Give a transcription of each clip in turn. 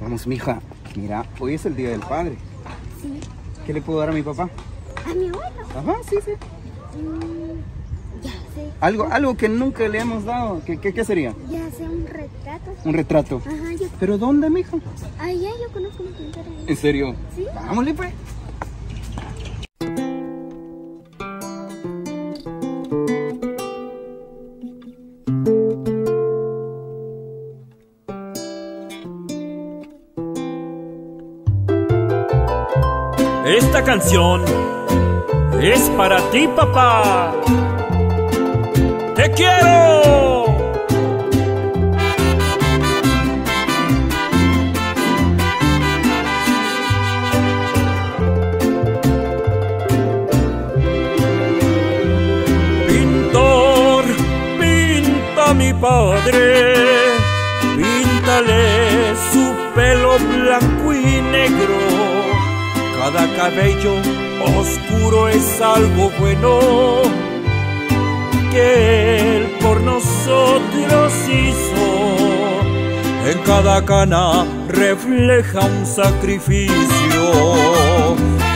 Vamos, mija. Mira, hoy es el día del padre. Sí. ¿Qué le puedo dar a mi papá? A mi abuelo. Ajá, sí, sí. Mm, ya sé. Algo, algo que nunca le hemos dado. ¿Qué, qué, qué sería? Ya sé un retrato. Un retrato. Ajá, yo. ¿Pero dónde, mija? Allá yo conozco un pintor. ¿En serio? Sí. Vámonos, pues. Esta canción es para ti, papá. ¡Te quiero! Pintor, pinta mi padre, píntale su pelo blanco cada cabello oscuro es algo bueno que Él por nosotros hizo. En cada cana refleja un sacrificio.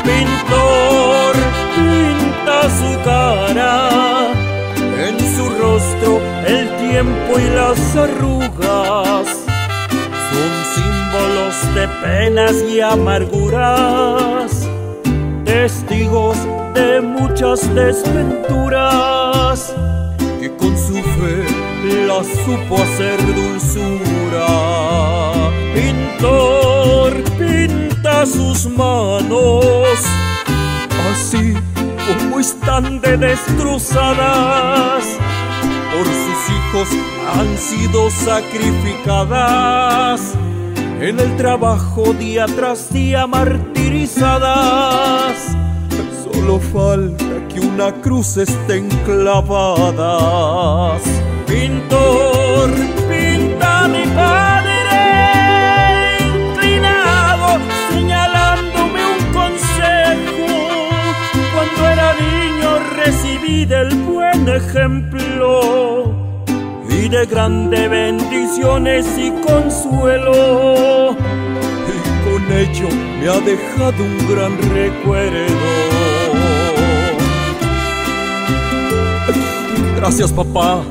Pintor, pinta su cara, en su rostro el tiempo y las arrugas penas y amarguras, testigos de muchas desventuras, que con su fe la supo hacer dulzura. Pintor, pinta sus manos, así como están de destrozadas por sus hijos han sido sacrificadas en el trabajo día tras día martirizadas. Solo falta que una cruz estén clavadas. Pintor, pinta mi padre inclinado, señalándome un consejo. Cuando era niño recibí del buen ejemplo y de grande bendiciones y consuelo. Y con ello me ha dejado un gran recuerdo. Gracias papá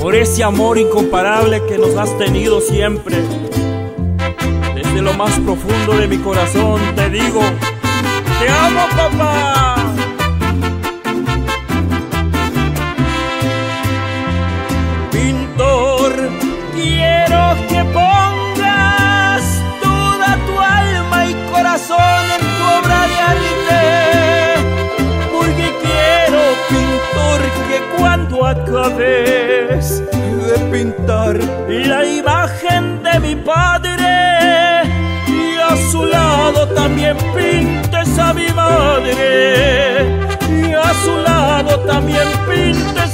por ese amor incomparable que nos has tenido siempre. Desde lo más profundo de mi corazón te digo, te amo papá. De pintar. La imagen de mi padre y a su lado también pintes a mi madre y a su lado también pintes